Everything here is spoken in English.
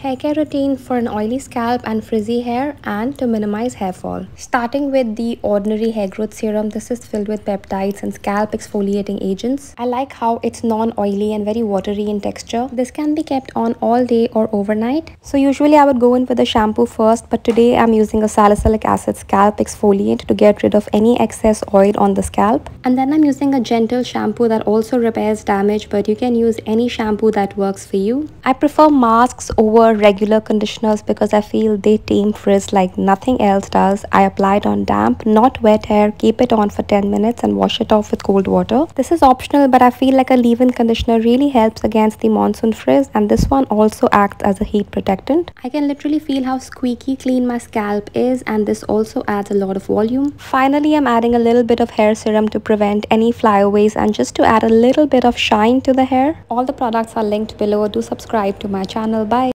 hair care routine for an oily scalp and frizzy hair and to minimize hair fall. Starting with the ordinary hair growth serum, this is filled with peptides and scalp exfoliating agents. I like how it's non-oily and very watery in texture. This can be kept on all day or overnight. So usually I would go in with a shampoo first but today I'm using a salicylic acid scalp exfoliant to get rid of any excess oil on the scalp. And then I'm using a gentle shampoo that also repairs damage but you can use any shampoo that works for you. I prefer masks over regular conditioners because I feel they tame frizz like nothing else does. I apply it on damp, not wet hair, keep it on for 10 minutes and wash it off with cold water. This is optional but I feel like a leave-in conditioner really helps against the monsoon frizz and this one also acts as a heat protectant. I can literally feel how squeaky clean my scalp is and this also adds a lot of volume. Finally, I'm adding a little bit of hair serum to prevent any flyaways and just to add a little bit of shine to the hair. All the products are linked below. Do subscribe to my channel. Bye.